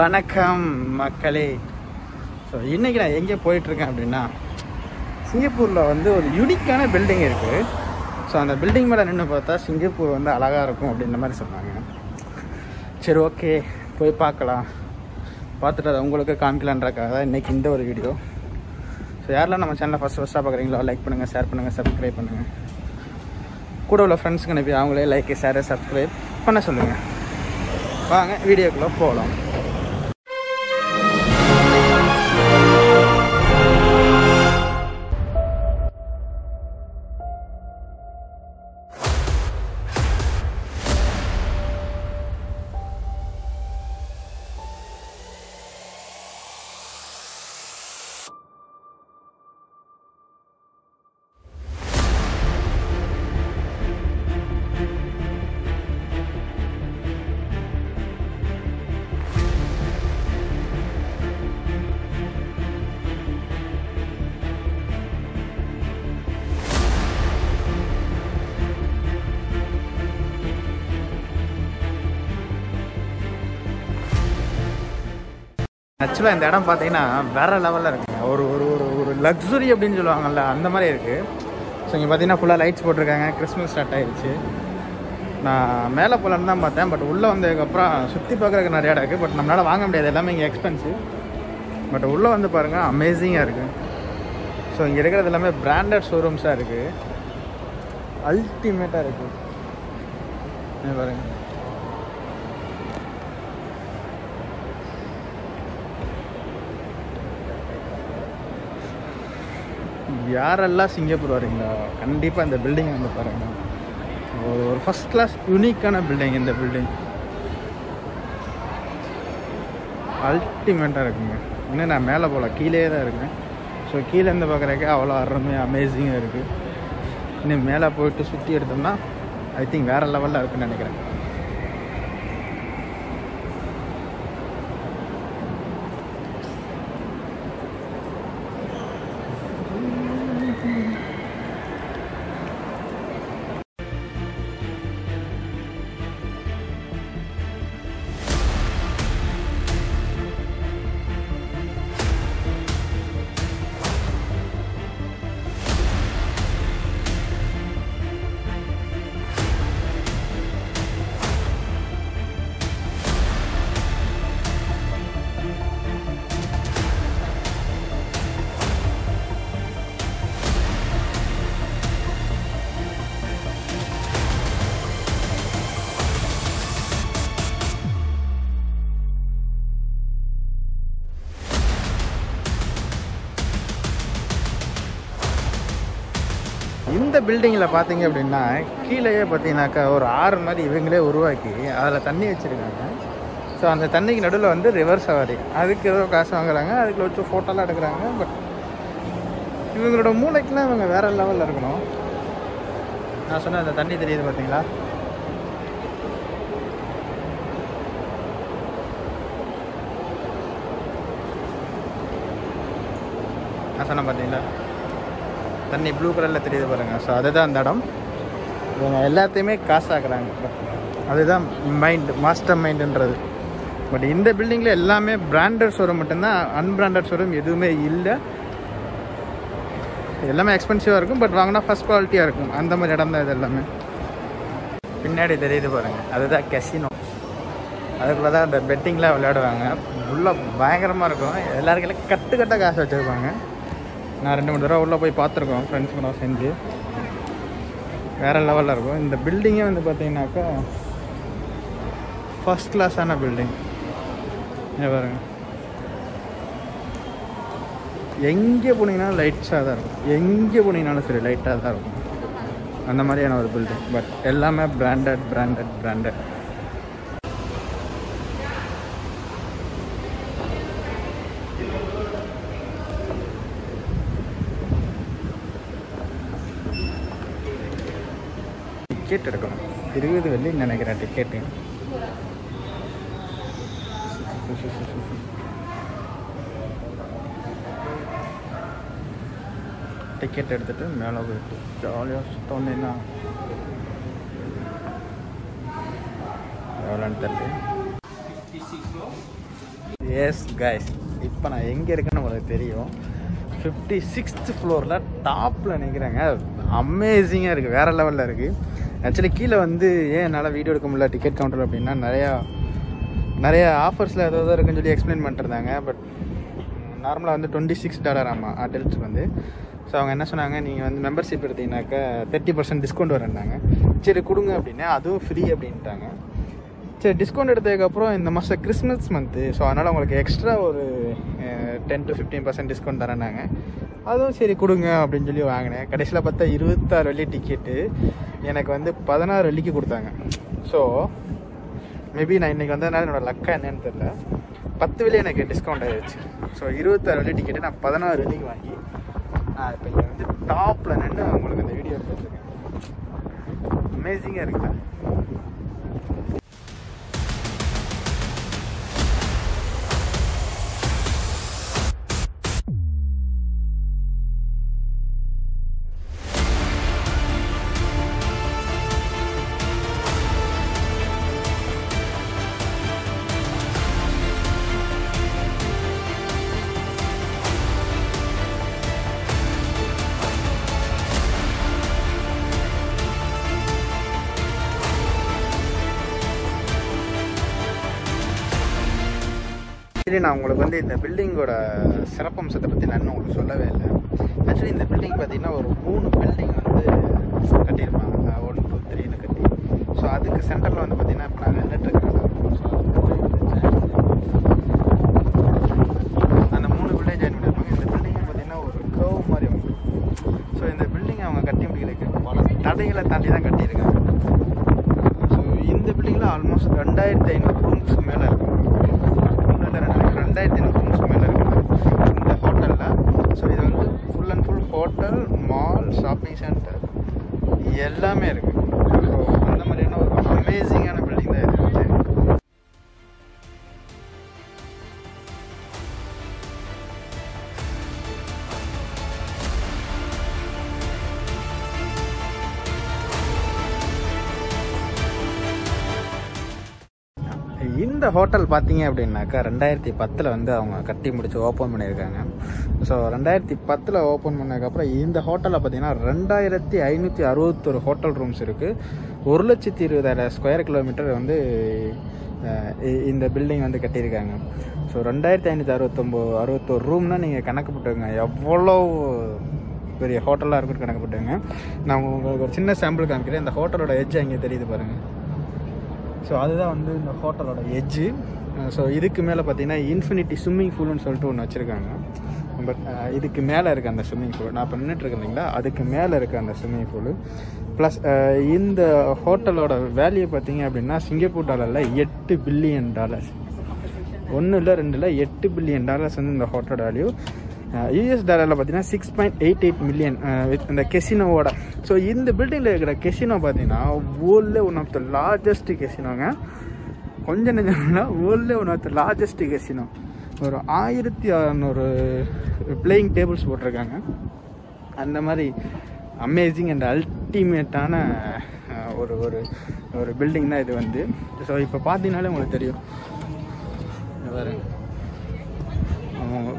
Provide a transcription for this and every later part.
வணக்கம் மக்களே. ஸோ இன்றைக்கி நான் எங்கே போயிட்டுருக்கேன் அப்படின்னா சிங்கப்பூரில் வந்து ஒரு யூனிக்கான பில்டிங் இருக்குது ஸோ அந்த பில்டிங் மேலே நின்று பார்த்தா சிங்கப்பூர் வந்து அழகாக இருக்கும் அப்படின்ற மாதிரி சொன்னாங்க. சரி ஓகே போய் பார்க்கலாம். பார்த்துட்டு அதை உங்களுக்கு காமிக்கலான்றக்காக தான் இன்றைக்கி இந்த ஒரு வீடியோ ஸோ யாரெல்லாம் நம்ம சேனலை ஃபஸ்ட் ஃபஸ்ட்டாக பார்க்குறீங்களோ லைக் பண்ணுங்கள் ஷேர் பண்ணுங்கள் சப்ஸ்கிரைப் பண்ணுங்கள் கூட உள்ள ஃப்ரெண்ட்ஸுக்கு அனுப்பி அவங்களே லைக் ஷேரு சப்ஸ்கிரைப் பண்ண சொல்லுங்கள் வாங்க வீடியோக்குள்ளே போகலாம். ஆக்சுவலாக இந்த இடம் பார்த்தீங்கன்னா வேற லெவலில் இருக்குங்க ஒரு ஒரு ஒரு ஒரு லக்ஸுரி அப்படின்னு சொல்லுவாங்கல்ல அந்த மாதிரி இருக்குது ஸோ இங்கே பார்த்தீங்கன்னா ஃபுல்லாக லைட்ஸ் போட்டிருக்காங்க. கிறிஸ்மஸ் ஸ்டார்ட் ஆயிடுச்சு. நான் மேலே போகலான்னு தான் பார்த்தேன். பட் உள்ளே வந்ததுக்கப்புறம் சுற்றி பார்க்குறதுக்கு நிறைய இடம் இருக்குது பட் நம்மளால் வாங்க முடியாது. எல்லாமே இங்கே எக்ஸ்பென்சிவ் பட் உள்ளே வந்து பாருங்கள் அமேசிங்காக இருக்குது ஸோ இங்கே இருக்கிறது எல்லாமே பிராண்டட் ஷோரூம்ஸாக இருக்குது அல்டிமேட்டாக இருக்குது பாருங்கள் யாரெல்லாம் சிங்கப்பூர் வரீங்களோ கண்டிப்பாக இந்த பில்டிங் வந்து பாருங்க. ஒரு ஒரு ஃபஸ்ட் கிளாஸ் யூனிக்கான பில்டிங் இந்த பில்டிங் அல்டிமேட்டாக இருக்குங்க. இன்னும் நான் மேலே போகல கீழே தான் இருக்கேன். ஸோ கீழேருந்து பார்க்குறக்கே அவ்வளோ அருமையாக அமேசிங்காக இருக்குது இன்னும் மேலே போயிட்டு சுற்றி எடுத்தோம்னா ஐ திங்க் வேறு லெவலில் இருக்குன்னு நினைக்கிறேன். பில்டிங்கில் பார்த்தீங்க அப்படின்னா கீழேயே பார்த்தீங்கன்னாக்கா ஒரு ஆறு மாதிரி இவங்களே உருவாக்கி அதில் தண்ணி வச்சுருக்காங்க. ஸோ அந்த தண்ணிக்கு நடுவில் வந்து ரிவர் சவாரி. அதுக்கு ஏதோ காசு வாங்குறாங்க அதுக்குள்ள வச்சு ஃபோட்டோலாம் எடுக்கிறாங்க பட் இவங்களோட மூளைக்கெலாம் இவங்க வேறு லெவலில் இருக்கணும். நான் சொன்ன அந்த தண்ணி தெரியுது பார்த்தீங்களா? நான் சொன்னேன் பார்த்தீங்களா? தண்ணி ப்ளூ கலரில் தெரியுது பாருங்கள் ஸோ அதுதான் அந்த இடம். இவங்க எல்லாத்தையுமே காசாக்குறாங்க அதுதான் மைண்டு மாஸ்டர் மைண்டுன்றது பட் இந்த பில்டிங்கில் எல்லாமே பிராண்டட் ஷோரூம் மட்டும்தான் அன்பிராண்டட் ஷோரூம் எதுவுமே இல்லை. எல்லாமே எக்ஸ்பென்சிவாக இருக்கும் பட் வாங்கினா ஃபஸ்ட் குவாலிட்டியாக இருக்கும். அந்த மாதிரி இடம் தான் இது எல்லாமே. பின்னாடி தெரியுது பாருங்கள் அதுதான் கெசினோ அதுக்குள்ளே தான் அந்த பெட்டிங்லாம் விளையாடுவாங்க. உள்ள பயங்கரமாக இருக்கும். எல்லாருக்கையும் கட்டு கட்ட காசு வச்சுருப்பாங்க. நான் ரெண்டு மூணு தடவை உள்ளே போய் பார்த்துருக்கோம். ஃப்ரெண்ட்ஸ் கூட செஞ்சு வேறு லெவலில் இருக்கும். இந்த பில்டிங்கே வந்து பார்த்தீங்கன்னாக்கா ஃபஸ்ட் கிளாஸான பில்டிங் பாருங்க. எங்கே போனீங்கன்னாலும் லைட்ஸாக தான் இருக்கும். எங்கே போனீங்கனாலும் சரி லைட்டாக தான் இருக்கும். அந்த மாதிரியான ஒரு பில்டிங் பட் எல்லாமே பிராண்டட் பிராண்டட் பிராண்டட் டிக்கெட் எடுக்கணும். இருபது வெள்ளின்னு நினைக்கிறேன் டிக்கெட்டு டிக்கெட் எடுத்துகிட்டு மேலே போயிட்டு ஜாலியாக சுத்தோன்னா எவ்வளோன்னு தெரியல. எஸ் கைஸ் இப்போ நான் எங்கே இருக்கேன்னு உங்களுக்கு தெரியும். ஃபிஃப்டி சிக்ஸ்த் ஃப்ளோரில் டாப்பில் நிற்கிறேங்க அமேசிங்காக இருக்குது வேறு லெவலில் இருக்குது ஆக்சுவலி கீழே வந்து ஏன் என்னால் வீடியோ எடுக்க முடியல டிக்கெட் கவுண்டர் அப்படின்னா நிறையா நிறைய ஆஃபர்ஸில் ஏதோ இருக்குன்னு சொல்லி எக்ஸ்பிளைன் பண்ணிருந்தாங்க. பட் நார்மலாக வந்து டுவெண்ட்டி சிக்ஸ் டாலர் ஆமாம் அடல்ட்ஸ்க்கு வந்து. ஸோ அவங்க என்ன சொன்னாங்க நீங்கள் வந்து மெம்பர்ஷிப் எடுத்தீங்கன்னாக்கா தேர்ட்டி பர்சன்ட் டிஸ்கவுண்ட் வரேன்னாங்க சரி கொடுங்க அப்படின்னா அதுவும் ஃப்ரீ அப்படின்ட்டாங்க. சரி டிஸ்கவுண்ட் எடுத்ததுக்கப்புறம் இந்த மாதம் கிறிஸ்மஸ் மந்த்து ஸோ அதனால் உங்களுக்கு எக்ஸ்ட்ரா ஒரு ten to fifteen percent discount தரேன்னாங்க. அதுவும் சரி கொடுங்க அப்படின்னு சொல்லி வாங்கினேன். கடைசியில் பார்த்தா இருபத்தாறு வெள்ளி டிக்கெட்டு எனக்கு வந்து பதினாறு வெள்ளிக்கு கொடுத்தாங்க. ஸோ மேபி நான் இன்றைக்கி வந்ததுனால என்னோடய லக்கா என்னன்னு தெரில பத்து வெள்ளி எனக்கு டிஸ்கவுண்ட் ஆகிடுச்சு ஸோ இருபத்தாறு வெள்ளி டிக்கெட்டு நான் பதினாறு வெள்ளிக்கு வாங்கி நான் இப்போ இங்கே வந்து டாப்பில் நின்று உங்களுக்கு அந்த வீடியோ எடுத்துருக்கேன் அமேசிங்காக இருக்குதா ஆக்சுவலி நான் உங்களுக்கு வந்து இந்த பில்டிங்கோட சிறப்பம்சத்தை பற்றி நான் இன்னும் உங்களுக்கு சொல்லவே இல்லை. ஆக்சுவலி இந்த பில்டிங் பார்த்தீங்கன்னா ஒரு மூணு பில்டிங் வந்து கட்டியிருப்பாங்க. ஒன் டூ த்ரீன்னு கட்டி. ஸோ அதுக்கு சென்டரில் வந்து பார்த்தீங்கன்னா இப்போ நான் நின்றுட்டுருக்கேன் அந்த மூணு பில்டிங் ஜாயின் பண்ணியிருப்பாங்க. இந்த பில்டிங் பார்த்தீங்கன்னா ஒரு கர்வ் மாதிரி அவங்க ஸோ இந்த பில்டிங் அவங்க கட்டி முடிக்கிறதுக்கு பல தடைகளை தாண்டி தான் கட்டியிருக்காங்க. ஸோ இந்த பில்டிங்கில் ஆல்மோஸ்ட் ரெண்டாயிரத்தி ஐநூறு ரூம்ஸ்க்கு மேலே இருக்கும். ரெண்டாயிரத்தி ஐநூறு ரூம்ஸ்க்கு மேலே இருக்குது இந்த ஹோட்டலில் ஸோ இது வந்து full and full hotel mall shopping centre எல்லாமே இருக்குது ஸோ அந்த மாதிரியான ஒரு அமேசிங்கான பில்டிங் தான் இருக்குது இந்த ஹோட்டல் பார்த்தீங்க அப்படின்னாக்கா ரெண்டாயிரத்தி பத்தில் வந்து அவங்க கட்டி முடித்து ஓப்பன் பண்ணியிருக்காங்க. ஸோ ரெண்டாயிரத்தி பத்தில் ஓப்பன் பண்ணதுக்கப்புறம் இந்த ஹோட்டலில் பார்த்தீங்கன்னா ரெண்டாயிரத்தி ஐநூற்றி அறுபத்தொரு ஹோட்டல் ரூம்ஸ் இருக்குது ஒரு லட்சத்தி இருபதாயிரம் ஸ்கொயர் கிலோமீட்டர் வந்து இந்த பில்டிங் வந்து கட்டியிருக்காங்க. ஸோ ரெண்டாயிரத்தி ஐநூற்றி அறுபத்தொம்போது அறுபத்தொரு ரூம்னா நீங்கள் கணக்கு போட்டுங்க எவ்வளோ பெரிய ஹோட்டலாக இருக்குன்னு கணக்கு போட்டுங்க நான் உங்களுக்கு ஒரு சின்ன சாம்பிள் காமிக்கிறேன். இந்த ஹோட்டலோட எஜ்ஜை அங்கே தெரியுது பாருங்கள் ஸோ அதுதான் வந்து இந்த ஹோட்டலோட எஜ்ஜு ஸோ uh, இதுக்கு மேலே பார்த்தீங்கன்னா இன்ஃபினிட்டி ஸ்விம்மிங் பூல்னு சொல்லிட்டு ஒன்று வச்சுருக்காங்க. பட் uh, இதுக்கு மேலே இருக்க அந்த ஸ்விம்மிங் பூல் நான் இப்போ நின்றுட்டுருக்கேன் இல்லைங்களா? அதுக்கு மேலே இருக்க அந்த ஸ்விம்மிங் பூல் ப்ளஸ் இந்த ஹோட்டலோட வேல்யூ பார்த்தீங்க அப்படின்னா சிங்கப்பூர் டாலரில் எட்டு பில்லியன் டாலர்ஸ் ஒன்றும் இல்லை ரெண்டு இல்லை எட்டு பில்லியன் டாலர்ஸ் வந்து இந்த ஹோட்டலோட வேல்யூ யூஎஸ் டாலரில் பார்த்தீங்கன்னா six point eight eight million with இந்த கெசினோவோட ஸோ இந்த பில்டிங்கில் இருக்கிற கெசினோ பார்த்தீங்கன்னா வேர்ல்டில் ஒன் ஆஃப் த லார்ஜஸ்ட் கெசினோங்க கொஞ்சம் நெஞ்சம்னா வேர்ல்டில் one of the largest casino ஒரு ஆயிரத்தி அறநூறு பிளேயிங் டேபிள்ஸ் போட்டிருக்காங்க. அந்த மாதிரி அமேசிங் அண்ட் அல்டிமேட்டான ஒரு ஒரு ஒரு பில்டிங் தான் இது வந்து. ஸோ இப்போ பார்த்தீங்கனாலே உங்களுக்கு தெரியும். வேறு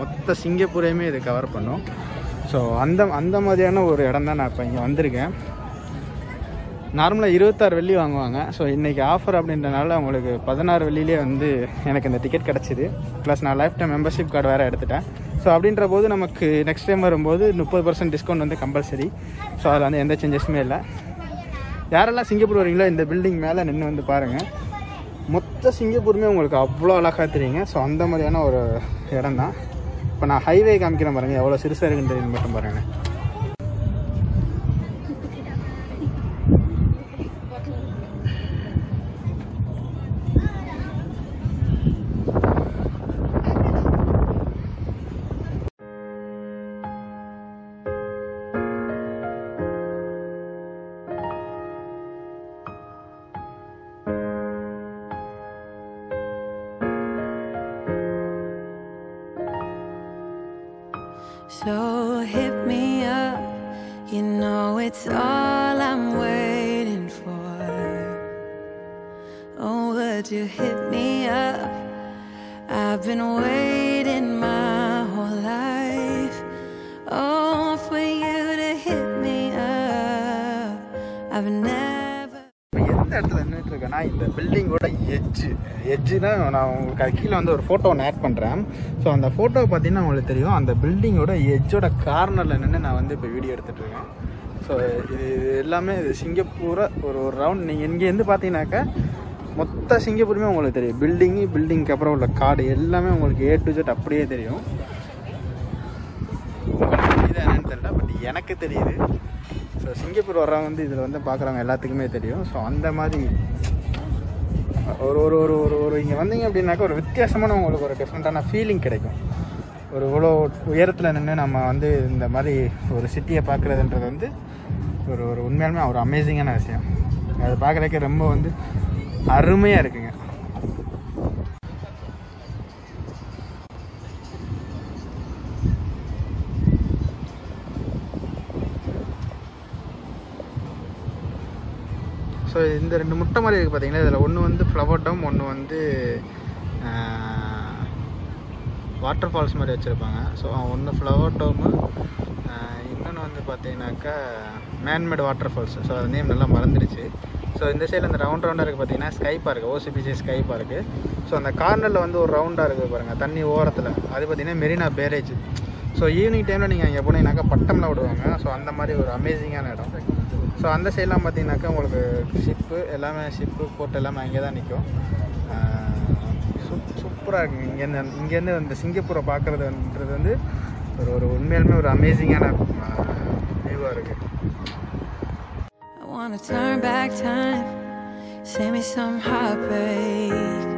மொத்த சிங்கப்பூரையுமே இது கவர் பண்ணும். ஸோ அந்த அந்த மாதிரியான ஒரு இடம் தான் நான் இப்போ இங்கே வந்திருக்கேன். நார்மலாக இருபத்தாறு வெள்ளி வாங்குவாங்க. ஸோ இன்றைக்கி ஆஃபர் அப்படின்றனால உங்களுக்கு பதினாறு வெள்ளிலே வந்து எனக்கு இந்த டிக்கெட் கிடச்சிது. ப்ளஸ் நான் லைஃப் டைம் மெம்பர்ஷிப் கார்டு வேறு எடுத்துட்டேன். ஸோ அப்படின்ற போது நமக்கு நெக்ஸ்ட் டைம் வரும்போது முப்பது பர்சன்ட் டிஸ்கவுண்ட் வந்து கம்பல்சரி ஸோ அதில் வந்து எந்த சேஞ்சஸுமே இல்லை. யாரெல்லாம் சிங்கப்பூர் வரீங்களோ இந்த பில்டிங் மேலே நின்று வந்து பாருங்கள் மொத்த சிங்கப்பூருமே உங்களுக்கு அவ்வளோ அழகாக தெரியுங்க. ஸோ அந்த மாதிரியான ஒரு இடம் தான் இப்போ நான் ஹைவே காமிக்கிறேன் பாருங்கள் எவ்வளோ சிறுசாக இருக்குன்னு தெரியும் மட்டும் பாருங்கள் So hit me up, you know it's all I'm waiting for. Oh, would you hit me up? I've been waiting my whole life. Oh, for you to hit me up. I've never. இப்போ இந்த பில்டிங்கோட edge தான் நான் உங்களுக்கு அது கீழே வந்து ஒரு photo ஒன்று ஆட் பண்ணுறேன் ஸோ அந்த ஃபோட்டோ பார்த்தீங்கன்னா உங்களுக்கு தெரியும். அந்த பில்டிங்கோட எட்ஜோட கார்னரில் நின்று நான் வந்து இப்போ வீடியோ எடுத்துகிட்ருக்கேன் ஸோ இது இது எல்லாமே இது சிங்கப்பூரை ஒரு ஒரு ரவுண்ட் நீங்கள் இங்கேருந்து பார்த்தீங்கன்னாக்கா மொத்த சிங்கப்பூருமே உங்களுக்கு தெரியும். பில்டிங்கு பில்டிங்க்கு அப்புறம் உள்ள காடு எல்லாமே உங்களுக்கு ஏ டு ஜெட் அப்படியே தெரியும். உங்களுக்கு தெரியுதா என்னன்னு தெரியல பட் எனக்கு தெரியுது. ஸோ சிங்கப்பூர் வர்றவங்க வந்து இதில் வந்து பார்க்குறவங்க எல்லாத்துக்குமே தெரியும். ஸோ அந்த மாதிரி ஒரு ஒரு ஒரு ஒரு ஒரு இங்கே வந்தீங்க அப்படின்னாக்கா ஒரு வித்தியாசமான உங்களுக்கு ஒரு டிஃப்ரெண்ட்டான ஃபீலிங் கிடைக்கும். ஒரு இவ்வளோ உயரத்தில் நின்று நம்ம வந்து இந்த மாதிரி ஒரு சிட்டியை பார்க்குறதுன்றது வந்து ஒரு ஒரு உண்மையாலுமே ஒரு அமேசிங்கான விஷயம். அது பார்க்குறதுக்கு ரொம்ப வந்து அருமையாக இருக்குங்க. ஸோ இந்த ரெண்டு முட்டை மாதிரி இருக்குது பார்த்தீங்கன்னா இதில் ஒன்று வந்து ஃப்ளவர் டம் ஒன்று வந்து வாட்டர் ஃபால்ஸ் மாதிரி வச்சுருப்பாங்க. ஸோ ஒன்று ஃப்ளவர் டோமு இன்னொன்று வந்து பார்த்தீங்கன்னாக்கா மேன்மேட் வாட்டர் ஃபால்ஸ் ஸோ அது நேம் நல்லா மறந்துடுச்சு. ஸோ இந்த சைடில் அந்த ரவுண்ட் ரவுண்டாக இருக்குது பார்த்தீங்கன்னா sky park OCBC sky park so அந்த கார்னரில் வந்து ஒரு ரவுண்டாக இருக்குது பாருங்கள் தண்ணி ஓரத்தில். அது பார்த்தீங்கன்னா மெரினா பேரேஜ் ஸோ ஈவினிங் டைமில் நீங்கள் அங்கே போனீங்கன்னாக்கா பட்டம்லாம் விடுவாங்க. ஸோ அந்த மாதிரி ஒரு அமேசிங்கான இடம். ஸோ அந்த சைட்லாம் பார்த்தீங்கன்னாக்கா உங்களுக்கு ஷிப்பு எல்லாமே ஷிப்பு போர்ட் எல்லாமே அங்கே தான் நிற்கும் சூப் சூப்பராக இருக்குங்க இங்கேருந்து இங்கேருந்து அந்த சிங்கப்பூரை பார்க்குறதுன்றது வந்து ஒரு ஒரு உண்மையாலுமே ஒரு அமேசிங்கான வியூவாக இருக்குது I wanna turn back time, send me some heartbreak.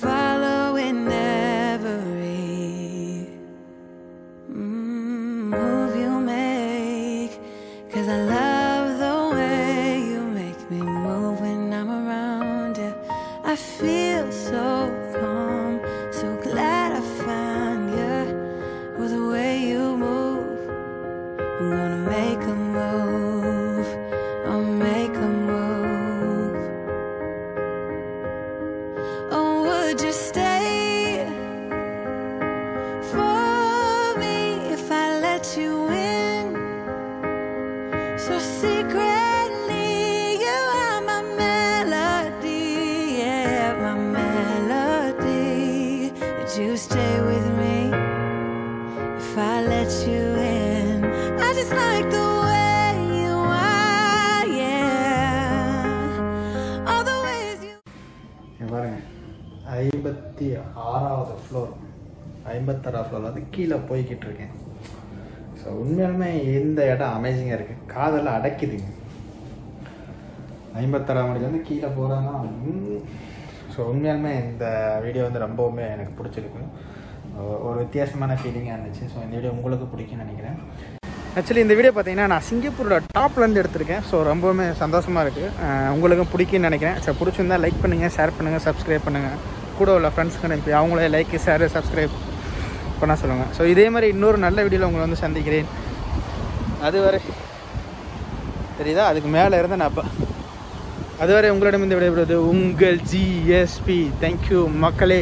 following every just stay? ஐம்பத்தி ஆறாவது ஃப்ளோர் ஐம்பத்தாறாவது ஃப்ளோர் வந்து கீழே போய்கிட்டு இருக்கேன். ஸோ உண்மையாலுமே இந்த இடம் அமேசிங்காக இருக்குது காதெல்லாம் அடைக்குதுங்க. ஐம்பத்தாறாம் மணிலேருந்து கீழே போகிறாங்கன்னா ஸோ உண்மையாலுமே இந்த வீடியோ வந்து ரொம்பவுமே எனக்கு பிடிச்சிருக்கு. ஒரு வித்தியாசமான ஃபீலிங்காக இருந்துச்சு. ஸோ இந்த வீடியோ உங்களுக்கு பிடிக்கும்னு நினைக்கிறேன். ஆக்சுவலி இந்த வீடியோ பார்த்தீங்கன்னா நான் சிங்கப்பூரோட டாப்லேருந்து எடுத்திருக்கேன். ஸோ ரொம்பவுமே சந்தோஷமாக இருக்குது உங்களுக்கும் பிடிக்கும்னு நினைக்கிறேன். ஸோ பிடிச்சிருந்தா லைக் பண்ணுங்கள் ஷேர் பண்ணுங்கள் சப்ஸ்கிரைப் பண்ணுங்கள் கூட உள்ள ஃப்ரெண்ட்ஸ்க்கு அனுப்பி அவங்களே லைக் ஷேர் சப்ஸ்கிரைப் பண்ண சொல்லுங்கள் ஸோ இதே மாதிரி இன்னொரு நல்ல வீடியோவில் உங்களை வந்து சந்திக்கிறேன். அதுவரை தெரியுதா? அதுக்கு மேலே இருந்த நான் இப்போ அதுவரை உங்களிடம் இந்த விடைபெறுவது உங்கள் ஜிஎஸ்பி தேங்க்யூ மக்களே.